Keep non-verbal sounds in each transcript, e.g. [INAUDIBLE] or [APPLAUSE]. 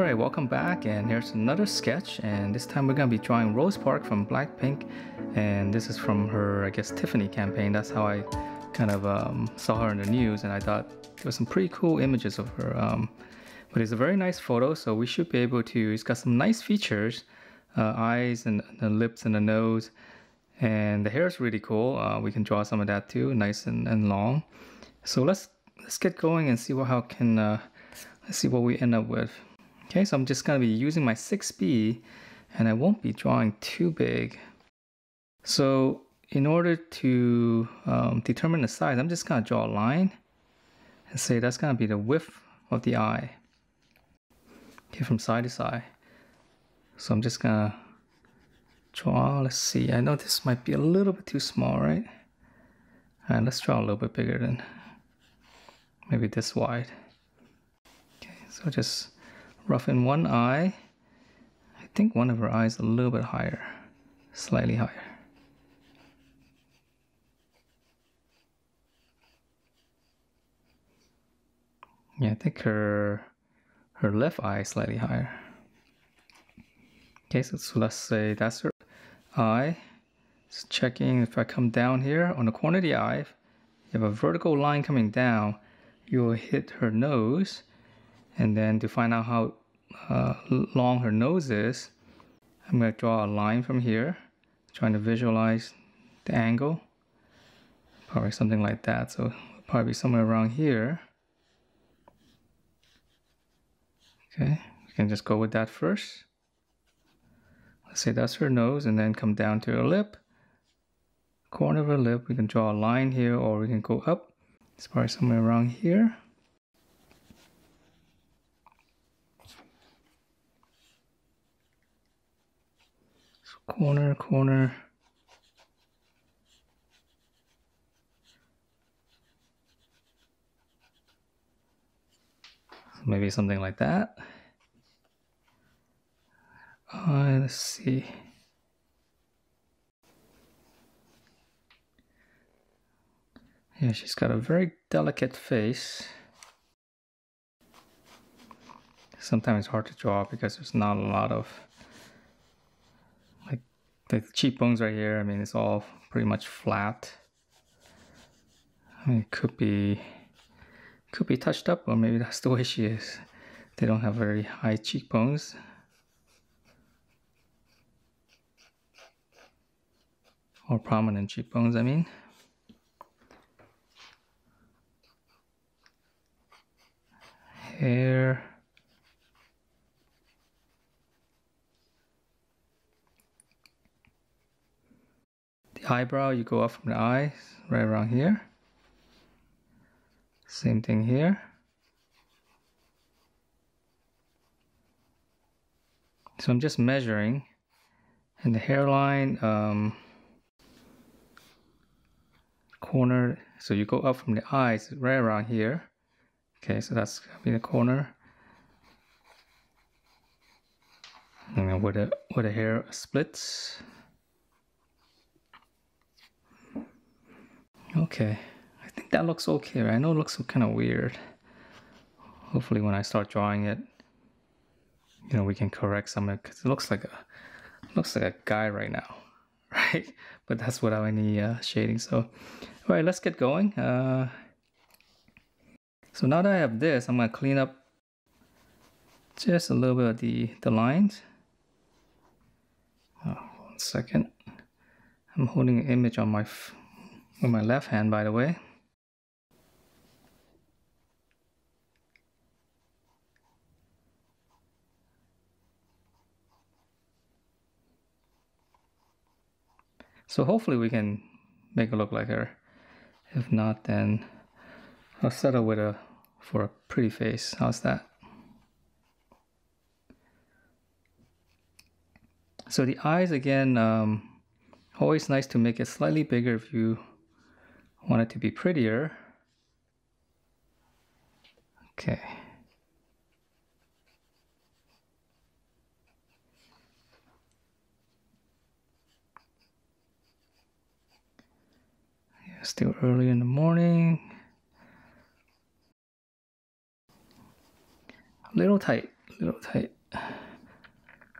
Alright, welcome back and here's another sketch and this time we're going to be drawing Rose Park from Blackpink and this is from her, I guess, Tiffany campaign. That's how I kind of um, saw her in the news and I thought there were some pretty cool images of her. Um, but it's a very nice photo so we should be able to, it's got some nice features, uh, eyes and the lips and the nose and the hair is really cool. Uh, we can draw some of that too, nice and, and long. So let's let's get going and see what how can uh, let's see what we end up with. Okay, so I'm just gonna be using my 6B and I won't be drawing too big. So in order to um, determine the size, I'm just gonna draw a line and say that's gonna be the width of the eye. Okay, from side to side. So I'm just gonna draw, let's see, I know this might be a little bit too small, right? Alright, let's draw a little bit bigger than maybe this wide. Okay, so just roughen one eye. I think one of her eyes a little bit higher, slightly higher. Yeah, I think her her left eye slightly higher. Okay, so, so let's say that's her eye. Just checking if I come down here on the corner of the eye, you have a vertical line coming down, you will hit her nose. And then to find out how uh, long her nose is, I'm going to draw a line from here, trying to visualize the angle. Probably something like that. So probably somewhere around here. Okay, we can just go with that first. Let's say that's her nose and then come down to her lip. Corner of her lip, we can draw a line here or we can go up. It's probably somewhere around here. Corner, corner. maybe something like that. Uh, let's see. Yeah, she's got a very delicate face. Sometimes hard to draw because there's not a lot of the cheekbones right here. I mean, it's all pretty much flat. I mean, it could be could be touched up, or maybe [LAUGHS] that's the way she is. They don't have very high cheekbones. or prominent cheekbones, I mean. Hair. Eyebrow, you go up from the eye, right around here. Same thing here. So I'm just measuring and the hairline um, corner. So you go up from the eyes right around here. Okay, so that's be the corner. And then where the where the hair splits. Okay, I think that looks okay. I know it looks kind of weird. Hopefully, when I start drawing it, you know, we can correct some of it because it looks like a looks like a guy right now, [LAUGHS] right? But that's without any uh, shading. So all right, let's get going. Uh, so now that I have this, I'm gonna clean up just a little bit of the, the lines. Oh, one second. I'm holding an image on my with my left hand, by the way. So hopefully we can make it look like her. If not, then I'll settle with a for a pretty face. How's that? So the eyes again, um, always nice to make it slightly bigger if you want it to be prettier. Okay. still early in the morning. A little tight, a little tight.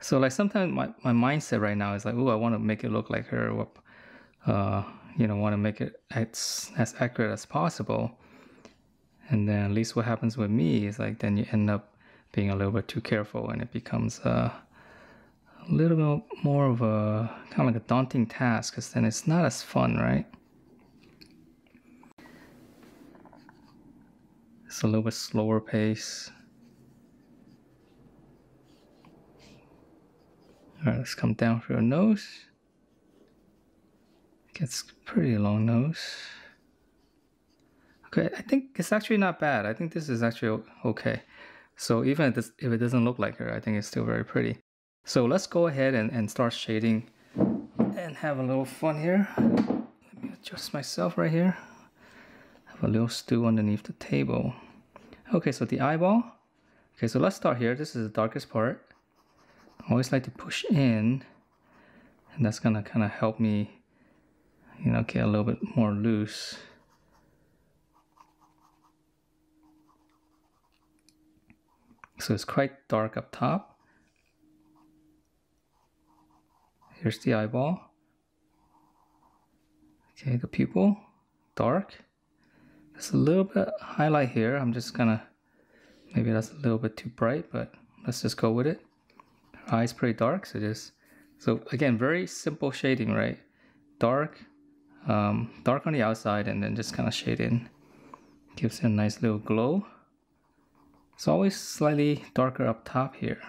So like sometimes my, my mindset right now is like, oh, I want to make it look like her. Uh, you know, want to make it as, as accurate as possible. And then at least what happens with me is like then you end up being a little bit too careful and it becomes uh, a little bit more of a kind of like a daunting task because then it's not as fun, right? It's a little bit slower pace. All right, let's come down for your nose. Gets pretty long nose. Okay, I think it's actually not bad. I think this is actually okay. So even if, if it doesn't look like her, I think it's still very pretty. So let's go ahead and, and start shading and have a little fun here. Let me adjust myself right here. Have a little stew underneath the table. Okay, so the eyeball. Okay, so let's start here. This is the darkest part. I always like to push in and that's gonna kind of help me, you know, get a little bit more loose. So it's quite dark up top. Here's the eyeball. Okay, the pupil, dark. There's a little bit highlight here. I'm just gonna, maybe that's a little bit too bright, but let's just go with it. Her eye's pretty dark, so just, so again, very simple shading, right? Dark, um, dark on the outside, and then just kind of shade in. Gives it a nice little glow. It's always slightly darker up top here.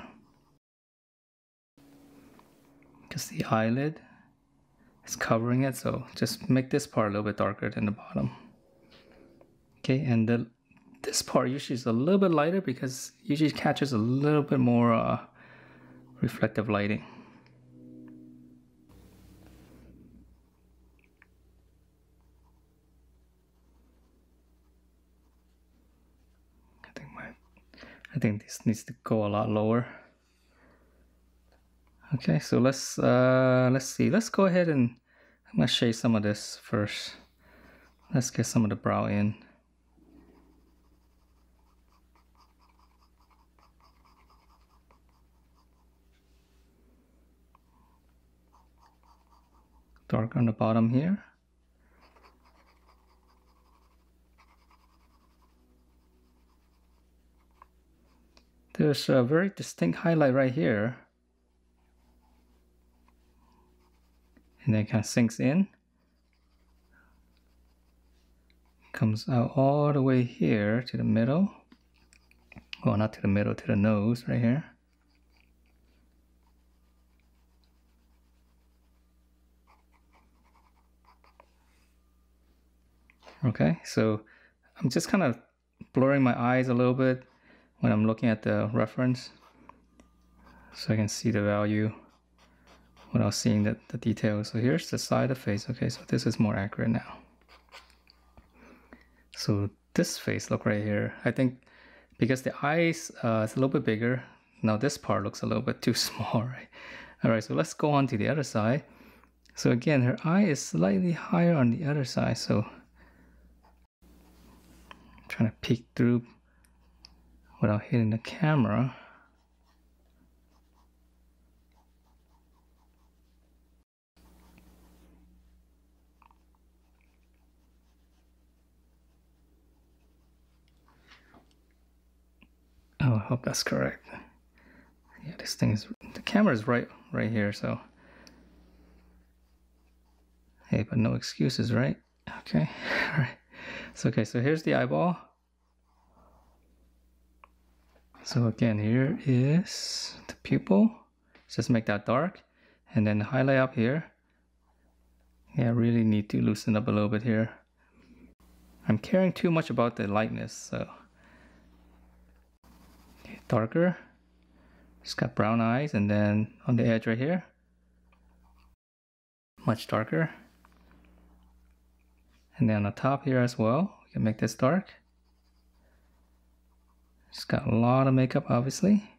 Because the eyelid is covering it, so just make this part a little bit darker than the bottom. Okay, and the, this part usually is a little bit lighter because usually catches a little bit more uh, reflective lighting. I think this needs to go a lot lower. Okay, so let's uh, let's see. Let's go ahead and I'm gonna shade some of this first. Let's get some of the brow in. Dark on the bottom here. There's a very distinct highlight right here. And then kind of sinks in. Comes out all the way here to the middle. Well, not to the middle, to the nose right here. Okay, so I'm just kind of blurring my eyes a little bit when I'm looking at the reference so I can see the value without seeing the, the details. So here's the side of face. Okay, so this is more accurate now. So this face look right here. I think because the eyes uh, is a little bit bigger. Now this part looks a little bit too [LAUGHS] small, right? All right, so let's go on to the other side. So again, her eye is slightly higher on the other side. So I'm trying to peek through without hitting the camera. Oh, I hope that's correct. Yeah, this thing is, the camera is right, right here, so. Hey, but no excuses, right? Okay, [LAUGHS] all right. So, okay, so here's the eyeball. So again, here is the pupil. Just make that dark. And then the highlight up here. Yeah, I really need to loosen up a little bit here. I'm caring too much about the lightness, so. Okay, darker. Just got brown eyes and then on the edge right here. Much darker. And then on the top here as well, we can make this dark. It's got a lot of makeup, obviously.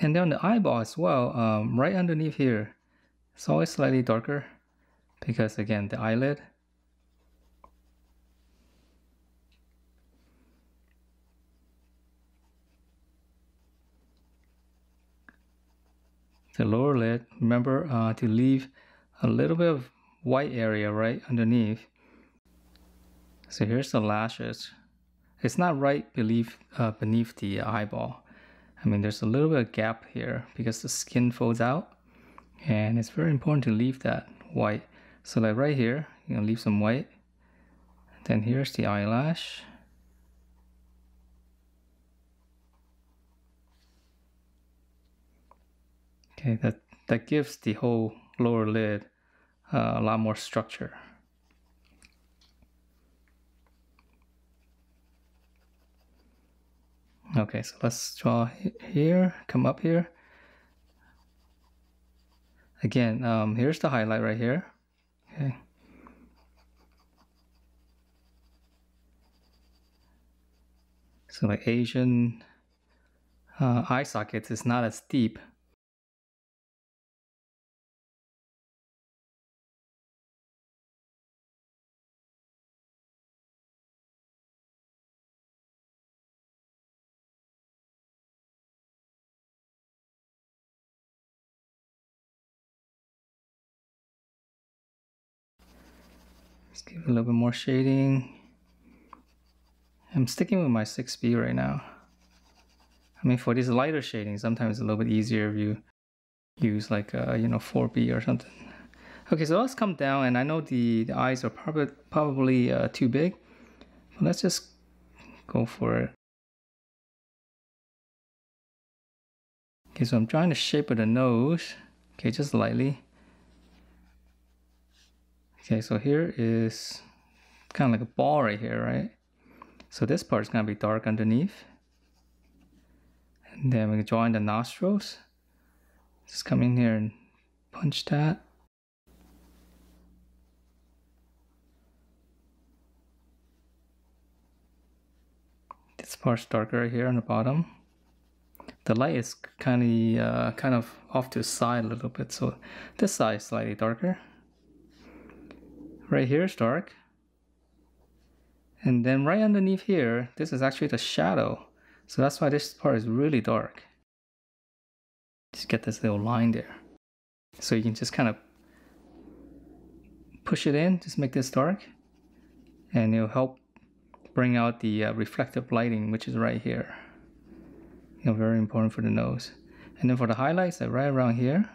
And then the eyeball as well, um, right underneath here, it's always slightly darker because again, the eyelid. The lower lid, remember uh, to leave a little bit of white area right underneath. So here's the lashes. It's not right beneath, uh, beneath the eyeball. I mean, there's a little bit of gap here because the skin folds out and it's very important to leave that white. So like right here, you know, leave some white. Then here's the eyelash. Okay, that, that gives the whole lower lid uh, a lot more structure. Okay, so let's draw here, come up here. Again, um, here's the highlight right here. Okay. So like Asian uh, eye sockets is not as deep give it a little bit more shading. I'm sticking with my 6B right now. I mean, for these lighter shading, sometimes it's a little bit easier if you use like, a, uh, you know, 4B or something. Okay, so let's come down, and I know the, the eyes are probably, probably uh, too big. But let's just go for it. Okay, so I'm trying to shape the nose. Okay, just lightly. Okay, so here is kind of like a ball right here, right? So this part is going to be dark underneath. And then we can draw the nostrils. Just come in here and punch that. This part's darker right here on the bottom. The light is kind of uh, kind of off to the side a little bit, so this side is slightly darker right here is dark. And then right underneath here, this is actually the shadow. So that's why this part is really dark. Just get this little line there. So you can just kind of push it in, just make this dark. And it'll help bring out the uh, reflective lighting, which is right here. You know, very important for the nose. And then for the highlights, like right around here,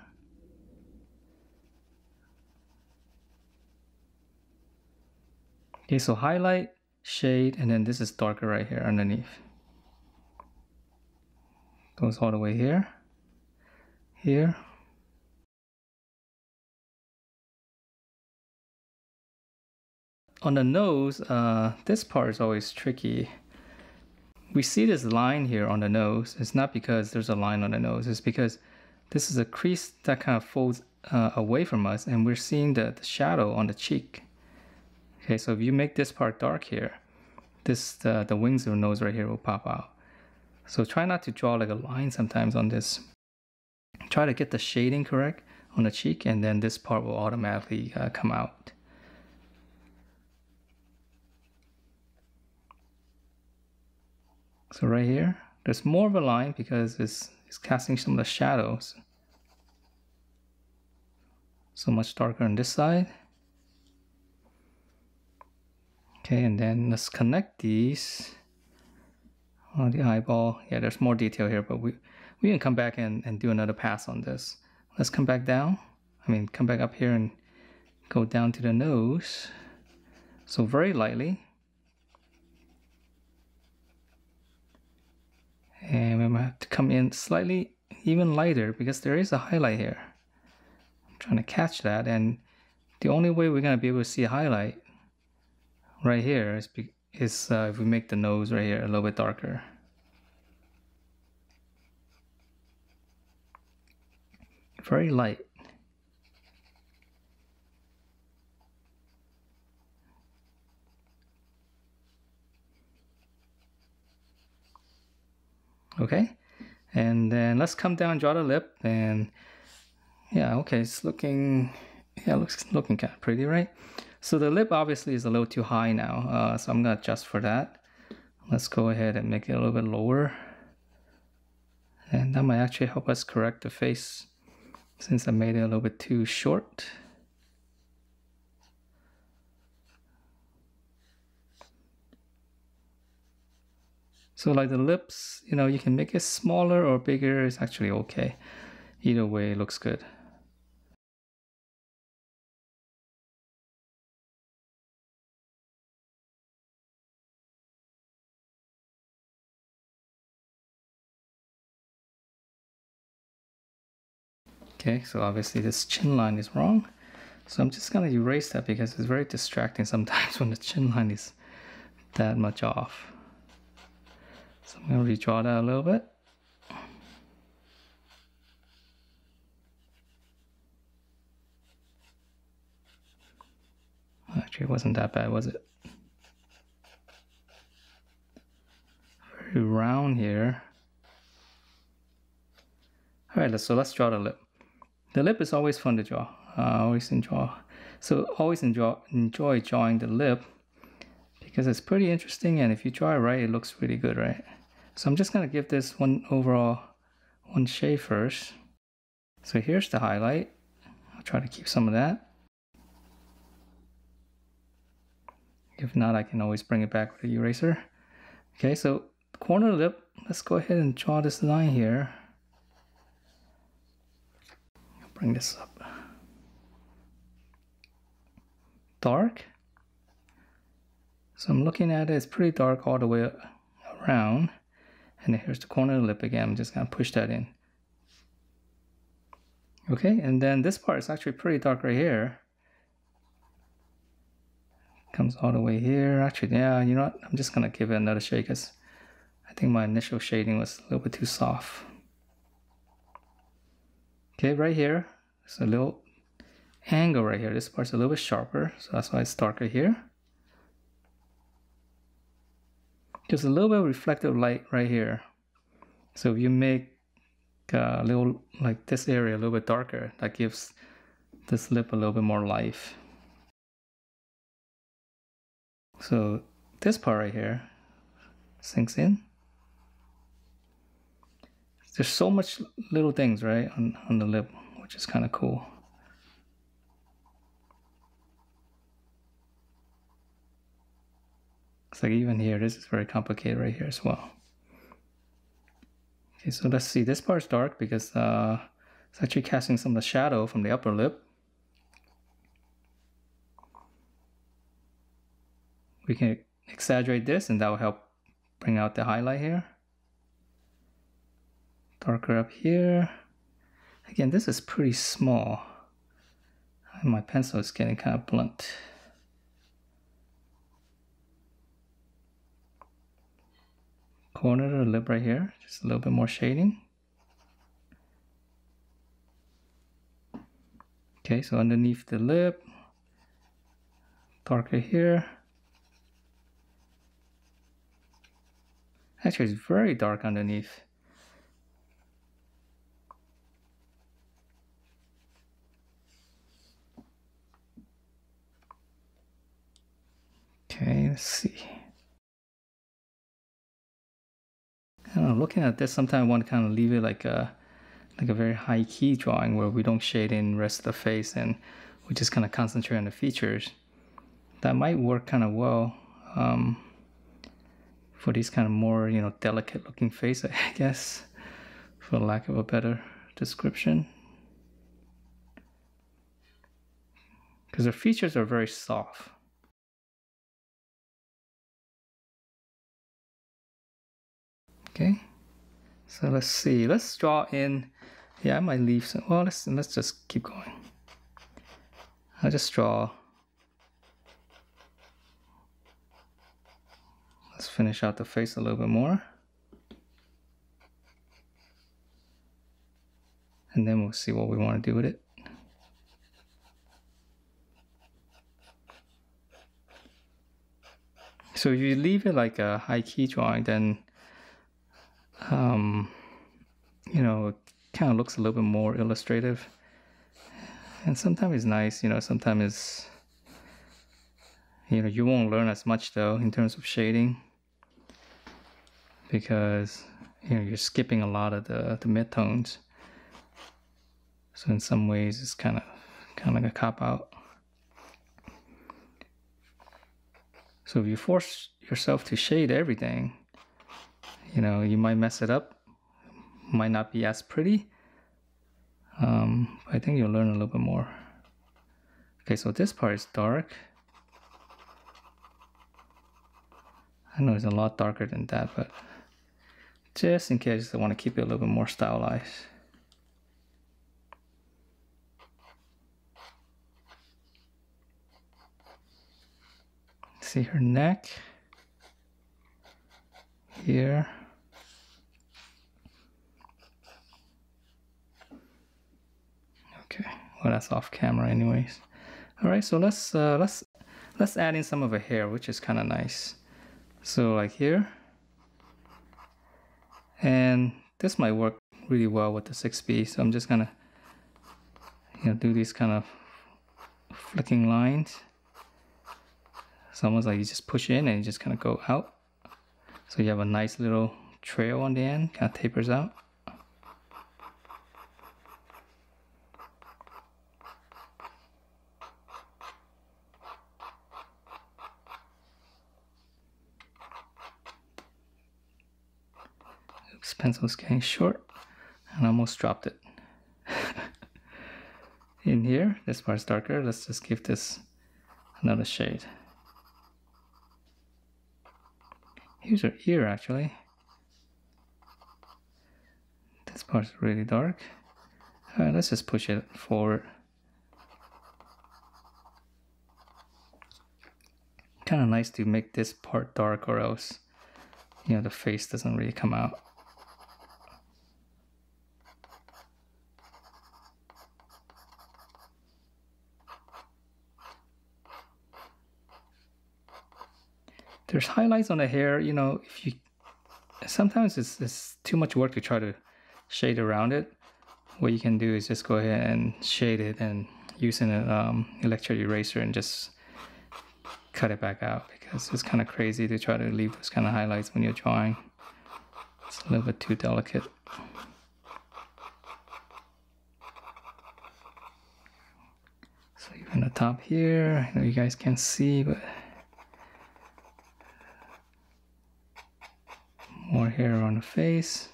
Okay, so highlight, shade, and then this is darker right here underneath. Goes all the way here, here. On the nose, uh, this part is always tricky. We see this line here on the nose. It's not because there's a line on the nose. It's because this is a crease that kind of folds uh, away from us and we're seeing the, the shadow on the cheek. Okay, so if you make this part dark here, this the, the wings of the nose right here will pop out. So try not to draw like a line sometimes on this. Try to get the shading correct on the cheek and then this part will automatically uh, come out. So right here, there's more of a line because it's, it's casting some of the shadows. So much darker on this side. Okay, and then let's connect these on the eyeball. Yeah, there's more detail here, but we, we can come back and, and do another pass on this. Let's come back down. I mean, come back up here and go down to the nose. So very lightly. And we might have to come in slightly even lighter because there is a highlight here. I'm trying to catch that and the only way we're going to be able to see a highlight right here is, is uh, if we make the nose right here a little bit darker. Very light. Okay, and then let's come down, draw the lip, and yeah, okay, it's looking, yeah, looks looking kind of pretty, right? So the lip obviously is a little too high now, uh, so I'm gonna adjust for that. Let's go ahead and make it a little bit lower. And that might actually help us correct the face since I made it a little bit too short. So like the lips, you know, you can make it smaller or bigger. It's actually okay. Either way, it looks good. Okay, so obviously this chin line is wrong. So I'm just gonna erase that because it's very distracting sometimes [LAUGHS] when the chin line is that much off. So I'm to redraw that a little bit. Actually, it wasn't that bad, was it? Very round here. All right, so let's draw the lip. The lip is always fun to draw. I always enjoy. So always enjoy enjoy drawing the lip because it's pretty interesting and if you draw it right, it looks really good, right? So I'm just going to give this one overall one shade first. So here's the highlight. I'll try to keep some of that. If not, I can always bring it back with the eraser. Okay, so corner lip, let's go ahead and draw this line here. Bring this up. Dark. So I'm looking at it, it's pretty dark all the way around. And here's the corner of the lip again. I'm just gonna push that in. Okay, and then this part is actually pretty dark right here. Comes all the way here. Actually, yeah, you know what? I'm just gonna give it another shake because I think my initial shading was a little bit too soft. Okay, right here, it's a little angle right here. This part's a little bit sharper, so that's why it's darker here. Just a little bit of reflective light right here. So if you make a little, like this area a little bit darker, that gives this lip a little bit more life. So this part right here sinks in. There's so much little things, right, on, on the lip, which is kind of cool. It's like even here, this is very complicated right here as well. Okay, so let's see, this part's dark because uh, it's actually casting some of the shadow from the upper lip. We can exaggerate this and that will help bring out the highlight here. Darker up here. Again, this is pretty small. My pencil is getting kind of blunt. corner of the lip right here, just a little bit more shading. Okay, so underneath the lip, darker here. Actually, it's very dark underneath. See. I don't know, looking at this, sometimes I want to kind of leave it like a like a very high key drawing where we don't shade in rest of the face and we just kind of concentrate on the features. That might work kind of well um, for these kind of more, you know, delicate looking face, [LAUGHS] I guess, for lack of a better description. Because their features are very soft. Okay, so let's see. Let's draw in. Yeah, I might leave some. Well, let's let's just keep going. I'll just draw. Let's finish out the face a little bit more. And then we'll see what we want to do with it. So if you leave it like a high key drawing, then um, you know, it kind of looks a little bit more illustrative. And sometimes it's nice, you know, sometimes it's, you know, you won't learn as much though in terms of shading because, you know, you're skipping a lot of the, the midtones. So in some ways it's kind of kind of like a cop out. So if you force yourself to shade everything, you know, you might mess it up. Might not be as pretty. Um, I think you'll learn a little bit more. Okay, so this part is dark. I know it's a lot darker than that, but just in case I want to keep it a little bit more stylized. See her neck here. Okay, well that's off camera anyways. All right, so let's uh, let's let's add in some of her hair, which is kind of nice. So like here, and this might work really well with the 6B. So I'm just gonna you know do these kind of flicking lines. It's almost like you just push in and you just kind of go out. So you have a nice little trail on the end, kind of tapers out. Pencil's getting short and almost dropped it. [LAUGHS] In here, this part's darker. Let's just give this another shade. Here's her ear actually. This part's really dark. Alright, let's just push it forward. Kind of nice to make this part dark or else, you know, the face doesn't really come out. There's highlights on the hair you know if you sometimes it's, it's too much work to try to shade around it. What you can do is just go ahead and shade it and using an um, electric eraser and just cut it back out because it's kind of crazy to try to leave those kind of highlights when you're drawing. It's a little bit too delicate. So even the top here I know you guys can't see but more hair on the face.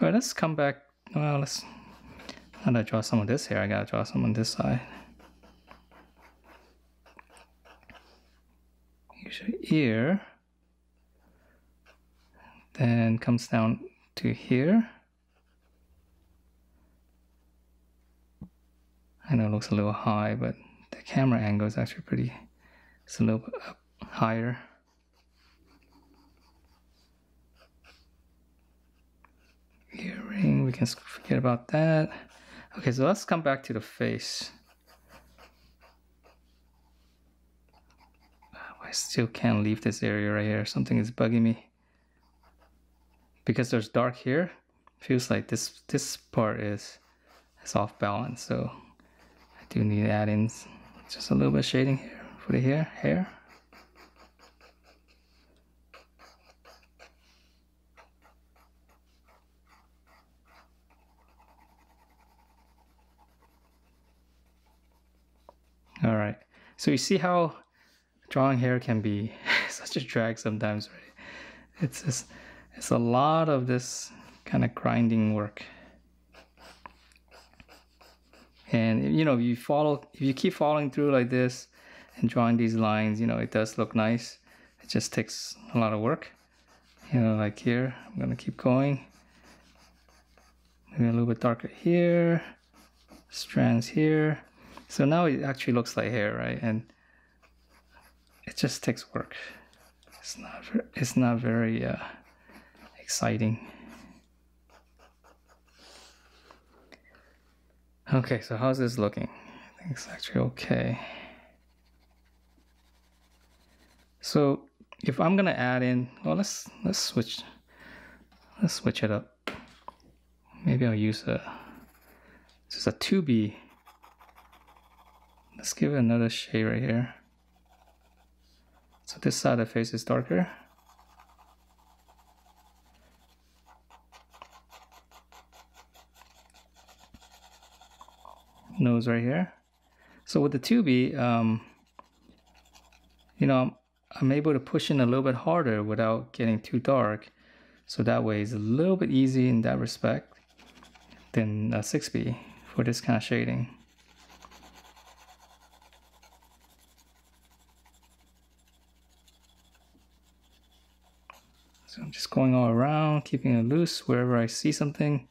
All right, let's come back. Well, let's, now that I draw some of this hair, I gotta draw some on this side. Here's your ear. Then comes down to here. I know it looks a little high, but the camera angle is actually pretty, it's a little bit higher. We can forget about that. Okay so let's come back to the face. I still can't leave this area right here. Something is bugging me. Because there's dark here feels like this this part is is off balance so I do need to add in just a little bit shading here for the hair hair All right. So you see how drawing hair can be [LAUGHS] such a drag sometimes, right? It's just, it's a lot of this kind of grinding work. And you know, if you follow, if you keep following through like this and drawing these lines, you know, it does look nice. It just takes a lot of work. You know, like here, I'm gonna keep going. Maybe a little bit darker here, strands here. So now it actually looks like hair, right? And it just takes work. It's not, it's not very uh, exciting. Okay, so how's this looking? I think it's actually okay. So if I'm gonna add in, well, let's let's switch, let's switch it up. Maybe I'll use a this is a 2B Let's give it another shade right here. So this side of the face is darker. nose right here. So with the 2B, um, you know, I'm able to push in a little bit harder without getting too dark. So that way it's a little bit easy in that respect than a 6B for this kind of shading. So I'm just going all around, keeping it loose wherever I see something.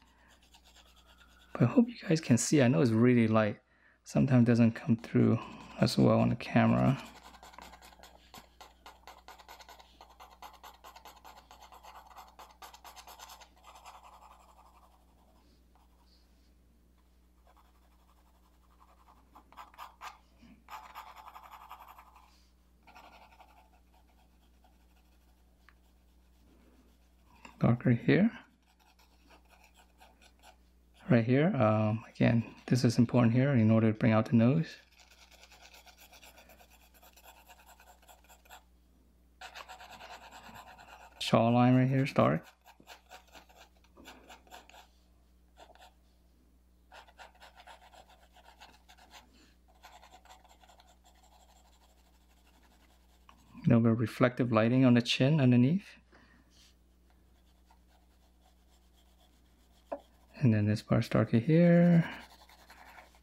But I hope you guys can see. I know it's really light. Sometimes doesn't come through as well on the camera. Darker here. Right here um, again this is important here in order to bring out the nose. Line right here is dark little bit reflective lighting on the chin underneath and then this part starts here.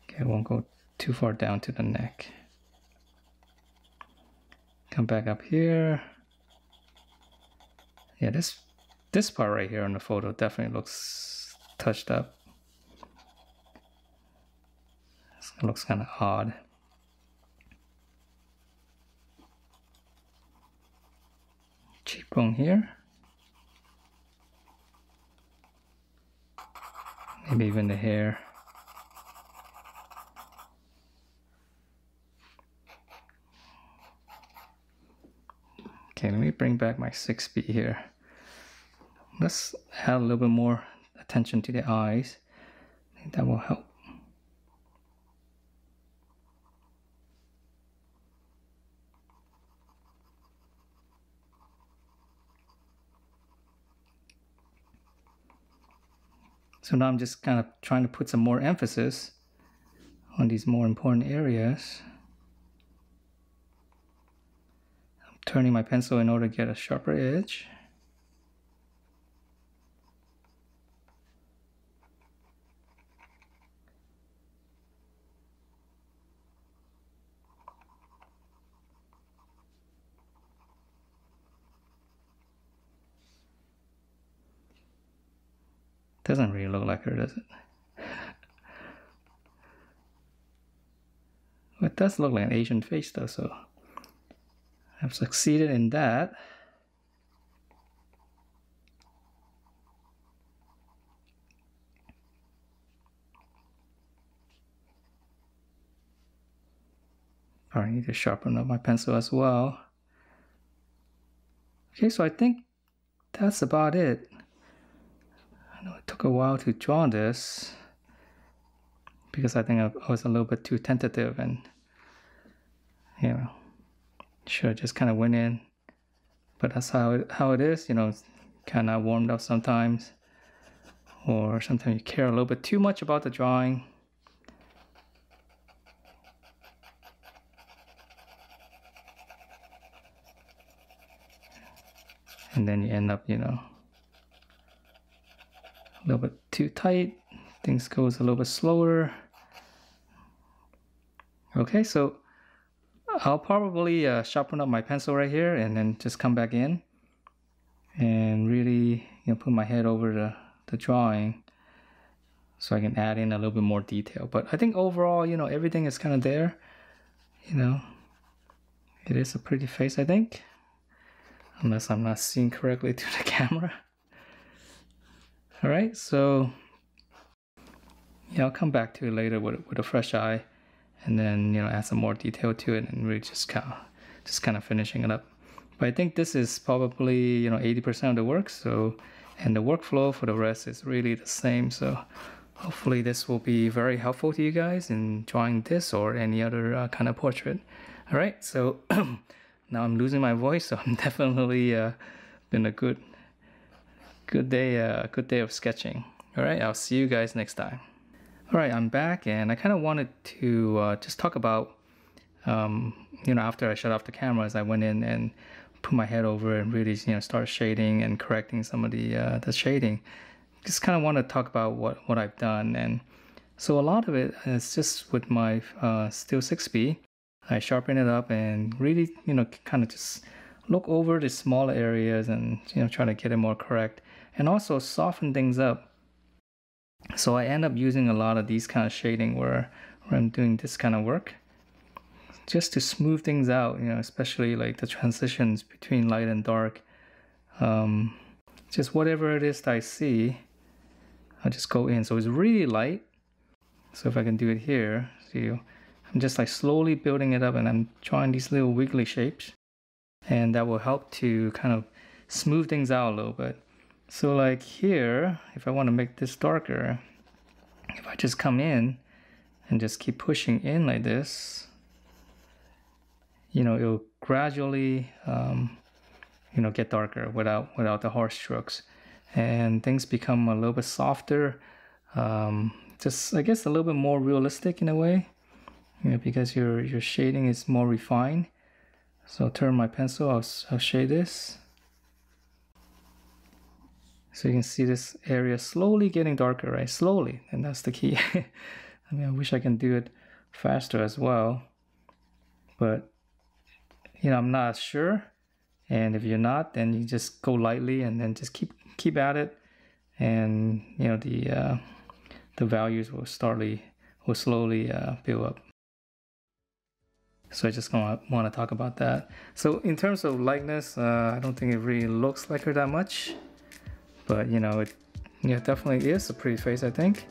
Okay won't go too far down to the neck. Come back up here. Yeah this this part right here on the photo definitely looks touched up. It looks kind of odd. Cheekbone here maybe even the hair. Okay, let me bring back my 6B here. Let's add a little bit more attention to the eyes. I think that will help. So now I'm just kind of trying to put some more emphasis on these more important areas. I'm turning my pencil in order to get a sharper edge. Doesn't really look like her, does it? [LAUGHS] it does look like an Asian face though, so I've succeeded in that. I need to sharpen up my pencil as well. Okay, so I think that's about it it took a while to draw this because I think I was a little bit too tentative and you know should just kind of went in. But that's how it, how it is you know kind of warmed up sometimes or sometimes you care a little bit too much about the drawing. And then you end up you know a little bit too tight. Things goes a little bit slower. Okay, so I'll probably uh, sharpen up my pencil right here and then just come back in and really you know put my head over the, the drawing so I can add in a little bit more detail. But I think overall, you know, everything is kind of there. You know, it is a pretty face, I think. Unless I'm not seeing correctly [LAUGHS] to the camera. All right, so yeah, I'll come back to it later with, with a fresh eye and then, you know, add some more detail to it and really just kind of, just kind of finishing it up. But I think this is probably, you know, 80% of the work. So, and the workflow for the rest is really the same. So hopefully this will be very helpful to you guys in drawing this or any other uh, kind of portrait. All right, so [CLEARS THROAT] now I'm losing my voice, so I'm [LAUGHS] definitely uh, been a good good day, uh, good day of sketching. All right, I'll see you guys next time. All right, I'm back and I kind of wanted to uh, just talk about, um, you know, after I shut off the cameras, I went in and put my head over and really, you know, start shading and correcting some of the, uh, the shading. Just kind of want to talk about what, what I've done. And so a lot of it is just with my uh, Steel 6B. I sharpen it up and really, you know, kind of just look over the small areas and, you know, try to get it more correct. And also soften things up so I end up using a lot of these kind of shading where, where I'm doing this kind of work just to smooth things out, you know, especially like the transitions between light and dark. Um, just whatever it is that I see, I'll just go in. So it's really light. So if I can do it here, see, I'm just like slowly building it up and I'm drawing these little wiggly shapes. And that will help to kind of smooth things out a little bit. So like here, if I want to make this darker, if I just come in and just keep pushing in like this, you know, it'll gradually, um, you know, get darker without without the harsh strokes, and things become a little bit softer, um, just I guess a little bit more realistic in a way, you know, because your your shading is more refined. So I'll turn my pencil, I'll, I'll shade this. So you can see this area slowly getting darker, right? Slowly, and that's the key. [LAUGHS] I mean, I wish I can do it faster as well, but you know, I'm not sure. And if you're not, then you just go lightly and then just keep keep at it, and you know the uh, the values will slowly will slowly uh, build up. So I just want to talk about that. So in terms of lightness, uh, I don't think it really looks like her that much but you know it yeah definitely is a pretty face I think.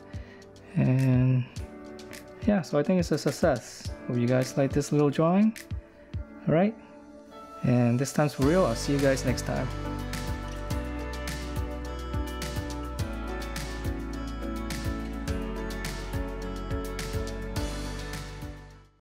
And yeah so I think it's a success. Hope you guys like this little drawing? All right. And this time's for real. I'll see you guys next time